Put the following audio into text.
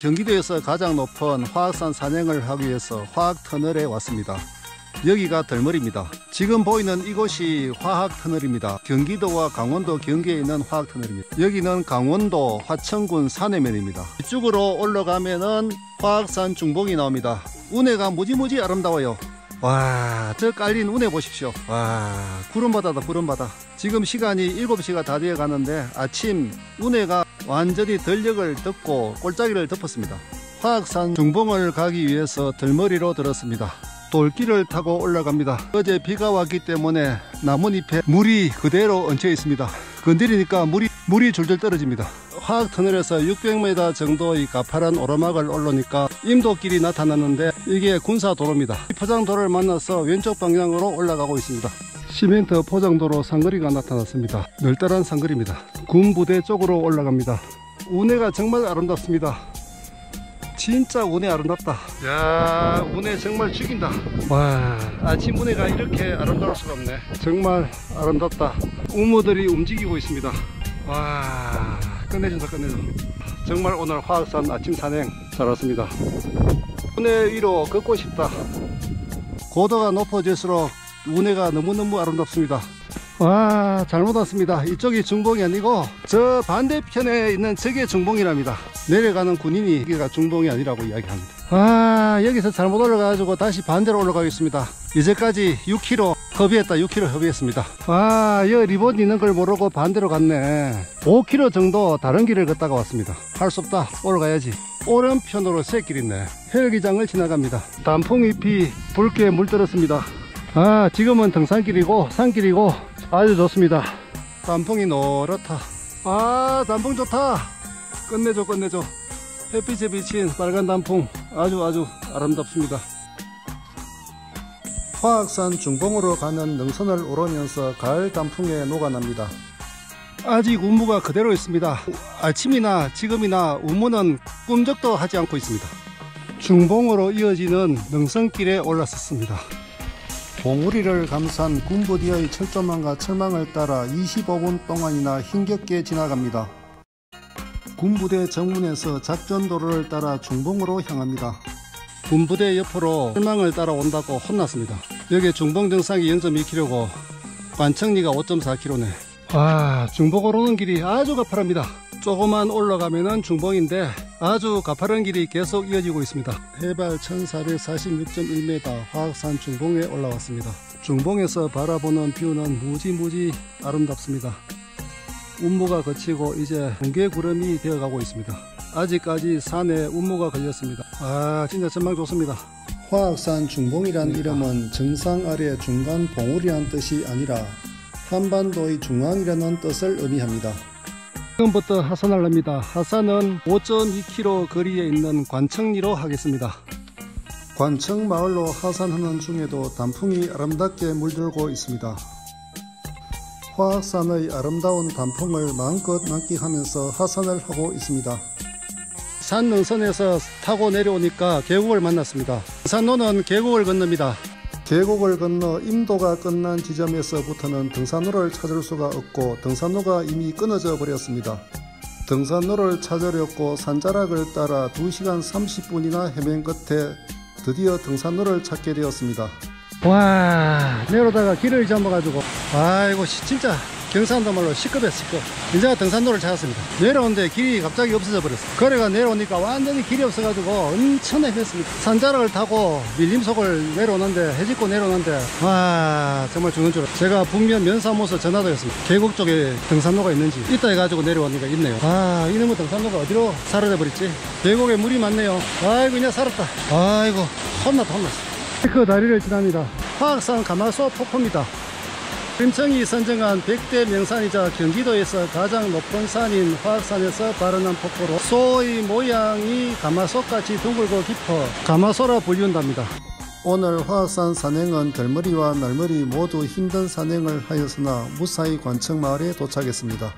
경기도에서 가장 높은 화학산 산행을 하기 위해서 화학터널에 왔습니다. 여기가 덜머리입니다. 지금 보이는 이곳이 화학터널입니다. 경기도와 강원도 경계에 있는 화학터널입니다. 여기는 강원도 화천군 산해면입니다. 이쪽으로 올라가면은 화학산 중봉이 나옵니다. 운해가 무지무지 아름다워요. 와, 저 깔린 운해 보십시오. 와, 구름바다다, 구름바다. 지금 시간이 7시가 다 되어 가는데 아침 운해가 완전히 전력을 덮고 골짜기를 덮었습니다. 화학산 중봉을 가기 위해서 들머리로 들었습니다. 돌길을 타고 올라갑니다. 어제 비가 왔기 때문에 나뭇잎에 물이 그대로 얹혀 있습니다. 건드리니까 물이, 물이 줄줄 떨어집니다. 화학 터널에서 600m 정도의 가파른 오르막을 올라오니까 임도길이 나타났는데 이게 군사 도로입니다. 포장도로를 만나서 왼쪽 방향으로 올라가고 있습니다. 시멘트 포장도로 상거리가 나타났습니다. 널따란 상거리입니다. 군부대 쪽으로 올라갑니다. 운해가 정말 아름답습니다. 진짜 운해 아름답다. 야, 운해 정말 죽인다. 와, 아침 운해가 이렇게 아름다울 수가 없네. 정말 아름답다. 우무들이 움직이고 있습니다. 와, 끝내준다, 끝내줘. 정말 오늘 화학산 아침 산행 잘 왔습니다. 운해 위로 걷고 싶다. 고도가 높아질수록 운해가 너무너무 아름답습니다. 와 잘못 왔습니다. 이쪽이 중봉이 아니고 저 반대편에 있는 저게 중봉이랍니다. 내려가는 군인이 여기가 중봉이 아니라고 이야기합니다. 아 여기서 잘못 올라가가지고 다시 반대로 올라가겠습니다. 이제까지 6km 허비했다 6km 허비했습니다. 와여 리본 있는 걸 모르고 반대로 갔네. 5km 정도 다른 길을 걷다가 왔습니다. 할 수 없다 올라가야지. 오른편으로 새길 있네. 헬기장을 지나갑니다. 단풍잎이 붉게 물들었습니다 아 지금은 등산길이고 산길이고 아주 좋습니다. 단풍이 노랗다. 아 단풍 좋다. 끝내줘 끝내줘. 햇빛에 비친 빨간 단풍. 아주 아주 아름답습니다. 화학산 중봉으로 가는 능선을 오르면서 가을 단풍에 녹아납니다. 아직 운무가 그대로 있습니다. 아침이나 지금이나 운무는 꿈쩍도 하지 않고 있습니다. 중봉으로 이어지는 능선길에 올랐었습니다 봉우리를 감싼 군부대의 철조망과 철망을 따라 25분 동안이나 힘겹게 지나갑니다. 군부대 정문에서 작전도로를 따라 중봉으로 향합니다. 군부대 옆으로 철망을 따라 온다고 혼났습니다. 여기 중봉 정상이 0.2km고 관청리가 5.4km네. 와 중봉으로 오는 길이 아주 가파릅니다. 조금만 올라가면 중봉인데 아주 가파른 길이 계속 이어지고 있습니다. 해발 1446.1m 화학산 중봉에 올라왔습니다. 중봉에서 바라보는 뷰는 무지무지 아름답습니다. 운무가 거치고 이제 붕괴구름이 되어가고 있습니다. 아직까지 산에 운무가 걸렸습니다. 아 진짜 전망 좋습니다. 화학산 중봉이란 이름은 정상 아래 중간 봉우리란 뜻이 아니라 한반도의 중앙이라는 뜻을 의미합니다. 지금부터 하산을 합니다. 하산은 5.2km 거리에 있는 관청리로 하겠습니다. 관청 마을로 하산하는 중에도 단풍이 아름답게 물들고 있습니다. 화학산의 아름다운 단풍을 마음껏 만끽하면서 하산을 하고 있습니다. 산 능선에서 타고 내려오니까 계곡을 만났습니다. 산로는 계곡을 건넙니다. 계곡을 건너 임도가 끝난 지점에서부터는 등산로를 찾을 수가 없고 등산로가 이미 끊어져 버렸습니다. 등산로를 찾으려고 산자락을 따라 2시간 30분이나 헤맨 끝에 드디어 등산로를 찾게 되었습니다. 와 내려다가 길을 잡아가지고 아이고 진짜 경상도 말로 시급해 시급 이제 등산로를 찾았습니다. 내려오는데 길이 갑자기 없어져 버렸어 거래가 내려오니까 완전히 길이 없어가지고 엄청 헤맸습니다. 산자락을 타고 밀림속을 내려오는데 해집고 내려오는데 와 정말 죽는 줄 제가 북면 면사무소 전화드렸습니다. 계곡 쪽에 등산로가 있는지 있다 해가지고 내려오니까 있네요. 아 이놈의 등산로가 어디로 사라져 버렸지? 계곡에 물이 많네요. 아이고 그냥 살았다. 아이고 혼났다 혼났어. 그 다리를 지납니다. 화학산 가마소 폭포입니다 금청이 선정한 100대 명산이자 경기도에서 가장 높은 산인 화학산에서 발현한 폭포로 소의 모양이 가마솥같이 둥글고 깊어 가마소라 불린답니다. 오늘 화학산 산행은 덜머리와 날머리 모두 힘든 산행을 하였으나 무사히 관청마을에 도착했습니다.